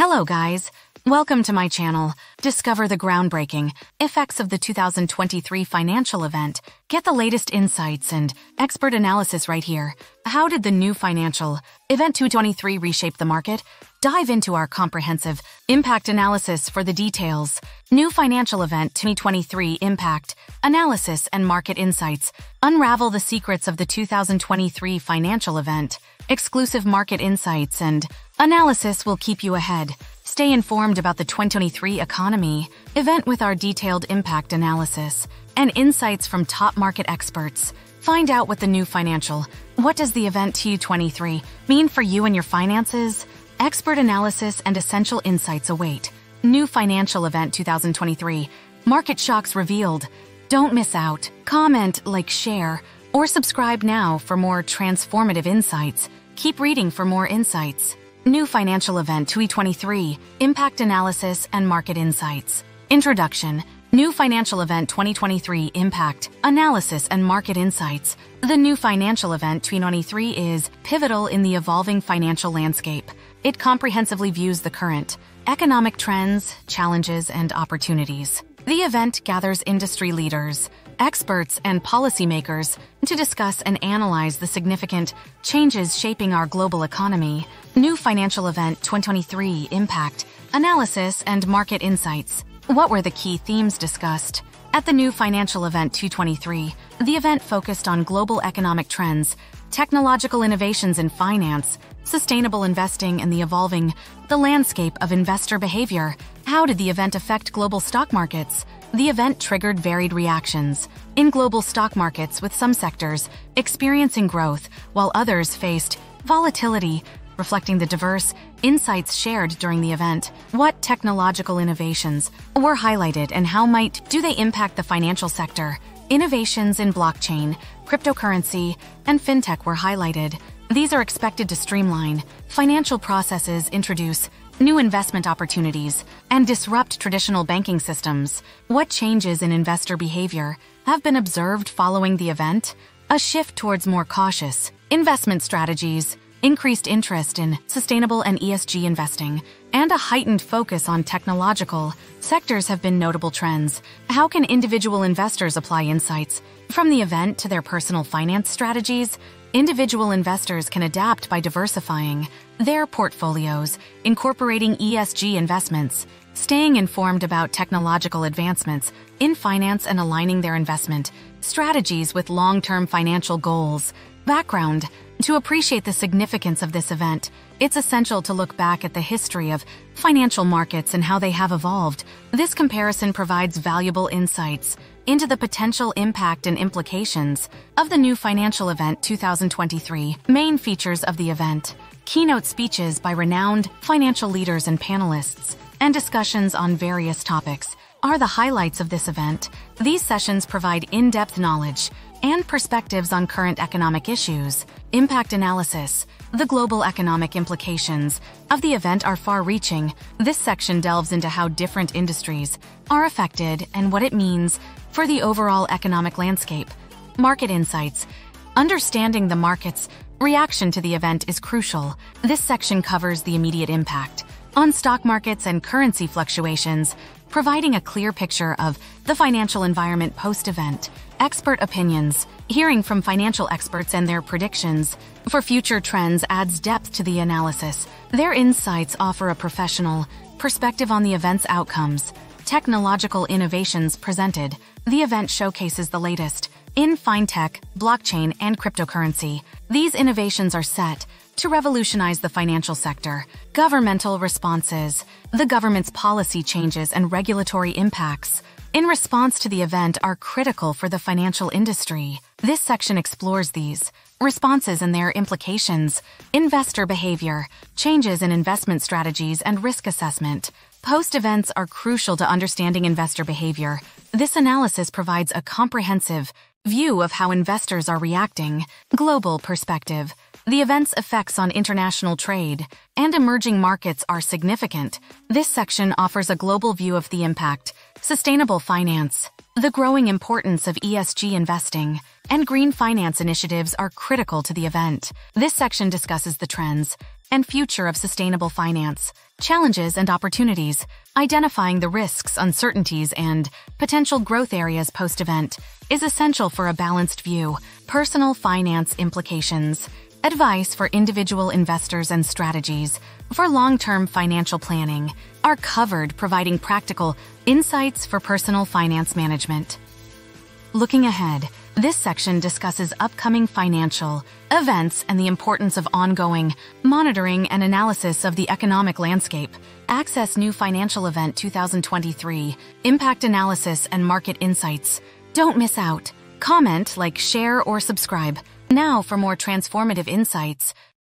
Hello guys! Welcome to my channel. Discover the groundbreaking effects of the 2023 financial event. Get the latest insights and expert analysis right here. How did the new financial event 223 reshape the market? Dive into our comprehensive impact analysis for the details. New financial event 2023 impact analysis and market insights. Unravel the secrets of the 2023 financial event. Exclusive market insights and analysis will keep you ahead. Stay informed about the 2023 economy, event with our detailed impact analysis, and insights from top market experts. Find out what the new financial, what does the event 2023 mean for you and your finances? Expert analysis and essential insights await. New financial event 2023, market shocks revealed. Don't miss out. Comment, like, share, or subscribe now for more transformative insights. Keep reading for more insights. New Financial Event 2023 Impact Analysis and Market Insights. Introduction New Financial Event 2023 Impact, Analysis and Market Insights. The New Financial Event 2023 is pivotal in the evolving financial landscape. It comprehensively views the current economic trends, challenges, and opportunities. The event gathers industry leaders, experts, and policymakers to discuss and analyze the significant changes shaping our global economy. New Financial Event 2023 Impact, Analysis, and Market Insights. What were the key themes discussed? At the New Financial Event 223, the event focused on global economic trends, technological innovations in finance, sustainable investing, and the evolving the landscape of investor behavior. How did the event affect global stock markets? The event triggered varied reactions in global stock markets with some sectors experiencing growth while others faced volatility, reflecting the diverse insights shared during the event. What technological innovations were highlighted and how might do they impact the financial sector? Innovations in blockchain, cryptocurrency, and fintech were highlighted. These are expected to streamline financial processes, introduce new investment opportunities, and disrupt traditional banking systems. What changes in investor behavior have been observed following the event? A shift towards more cautious investment strategies, increased interest in sustainable and ESG investing, and a heightened focus on technological sectors have been notable trends. How can individual investors apply insights from the event to their personal finance strategies? Individual investors can adapt by diversifying their portfolios, incorporating ESG investments, staying informed about technological advancements in finance and aligning their investment strategies with long-term financial goals. Background To appreciate the significance of this event, it's essential to look back at the history of financial markets and how they have evolved. This comparison provides valuable insights into the potential impact and implications of the new financial event 2023. Main features of the event keynote speeches by renowned financial leaders and panelists, and discussions on various topics are the highlights of this event. These sessions provide in depth knowledge and perspectives on current economic issues, impact analysis, the global economic implications of the event are far reaching. This section delves into how different industries are affected and what it means for the overall economic landscape. Market insights. Understanding the market's reaction to the event is crucial. This section covers the immediate impact on stock markets and currency fluctuations, providing a clear picture of the financial environment post-event. Expert opinions. Hearing from financial experts and their predictions for future trends adds depth to the analysis. Their insights offer a professional perspective on the event's outcomes. Technological innovations presented. The event showcases the latest in fintech, blockchain, and cryptocurrency. These innovations are set to revolutionize the financial sector. Governmental responses. The government's policy changes and regulatory impacts in response to the event are critical for the financial industry. This section explores these responses and their implications, investor behavior, changes in investment strategies, and risk assessment. Post events are crucial to understanding investor behavior. This analysis provides a comprehensive view of how investors are reacting. Global perspective. The event's effects on international trade and emerging markets are significant. This section offers a global view of the impact, sustainable finance, the growing importance of ESG investing, and green finance initiatives are critical to the event. This section discusses the trends and future of sustainable finance, challenges and opportunities, identifying the risks, uncertainties, and potential growth areas post event is essential for a balanced view. Personal finance implications, advice for individual investors and strategies for long term financial planning are covered, providing practical insights for personal finance management. Looking ahead, this section discusses upcoming financial events and the importance of ongoing monitoring and analysis of the economic landscape. Access New Financial Event 2023, Impact Analysis and Market Insights. Don't miss out. Comment, like, share, or subscribe. Now for more transformative insights,